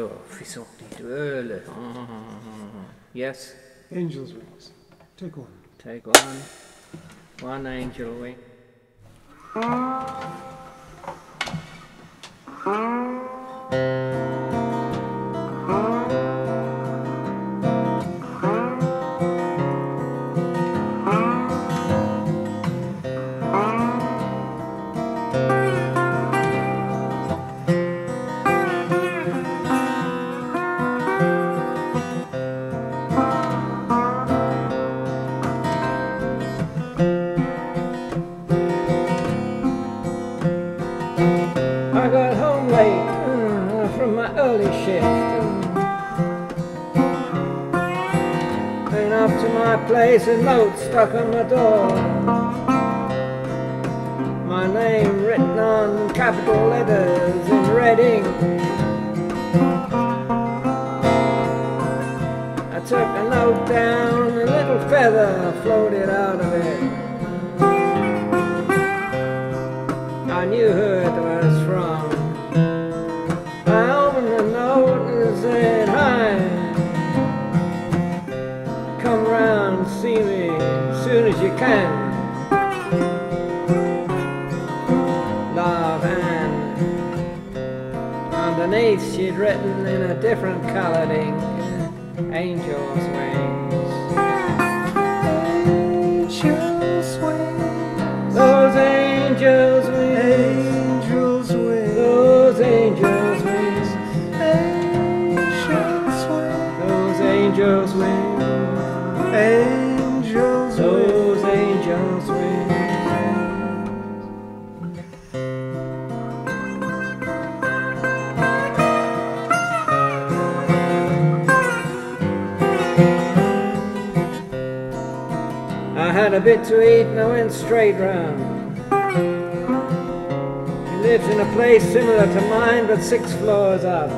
So, fais sortir de Yes, Angel's wings. Take one. take one. One angel wing. Up to my place and note stuck on my door. My name written on capital letters in red ink. I took a note down, and a little feather floated out of it. Underneath she'd written in a different coloured ink, Angel's Wings. A bit to eat and I went straight round. He lives in a place similar to mine but six floors up.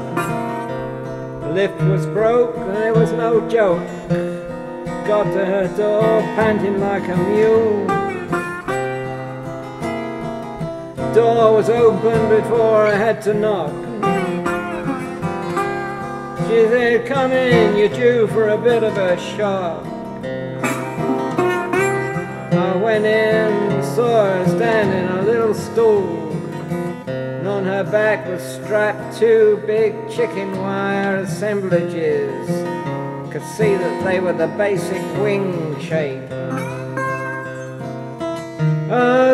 The lift was broke and it was no joke. Got to her door panting like a mule. The Door was open before I had to knock. She said, come in, you're due for a bit of a shock. I went in, and saw her standing on a little stool. And on her back was strapped two big chicken wire assemblages. Could see that they were the basic wing shape. Ah,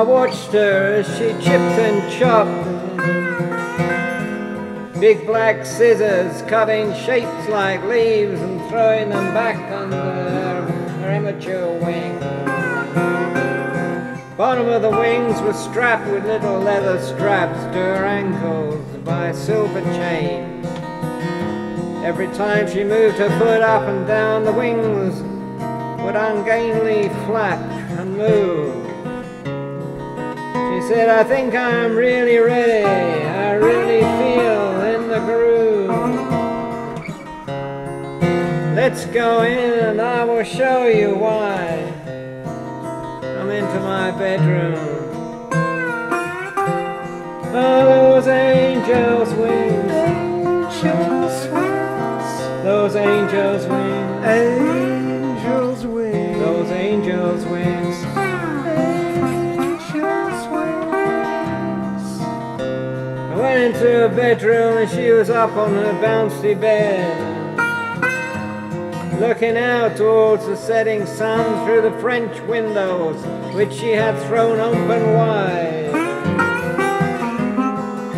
I watched her as she chipped and chopped. Big black scissors cutting shapes like leaves and throwing them back under her, immature wing. Bottom of the wings were strapped with little leather straps to her ankles by silver chains. Every time she moved her foot up and down, the wings would ungainly flap and move. Said, I think I'm really ready. I really feel in the groove. Let's go in and I will show you why. I'm into my bedroom. Oh, those angels' bedroom and she was up on her bouncy bed. Looking out towards the setting sun through the French windows, which she had thrown open wide.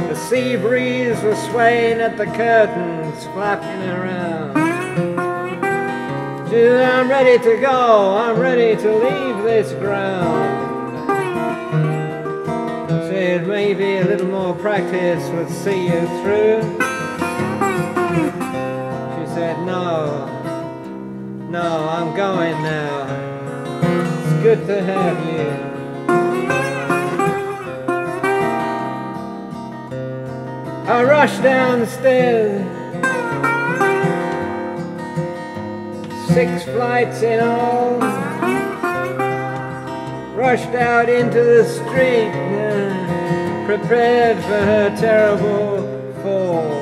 The sea breeze was swaying at the curtains, flapping around. She said, I'm ready to go, I'm ready to leave this ground. Maybe a little more practice would see you through. She said, no, no, I'm going now. It's good to have you. I rushed downstairs. Six flights in all. Rushed out into the street, prepared for her terrible fall.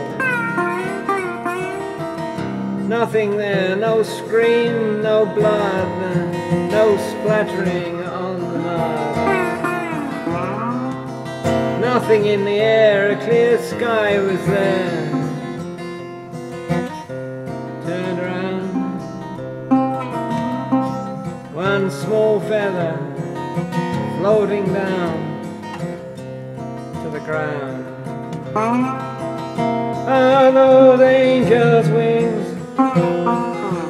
Nothing there, no scream, no blood, no splattering on the mud. Nothing in the air, a clear sky was there. Turned around, one small feather floating down the ground. Are those angels' wings?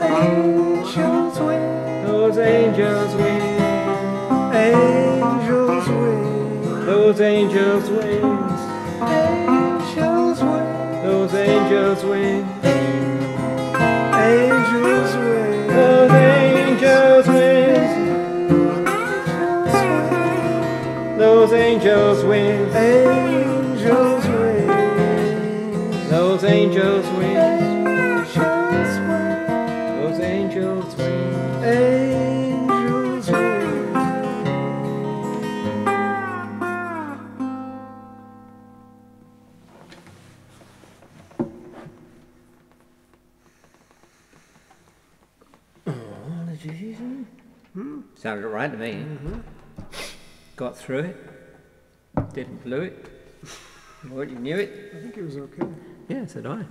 Angels wings, Those angels' wings, angels wings, those angels' wings, angels wings, those angels' wings, angels wings, Sounded right to me. Mm-hmm. Got through it. Didn't blew it. Well, you knew it. I think it was okay. Yeah, so did I.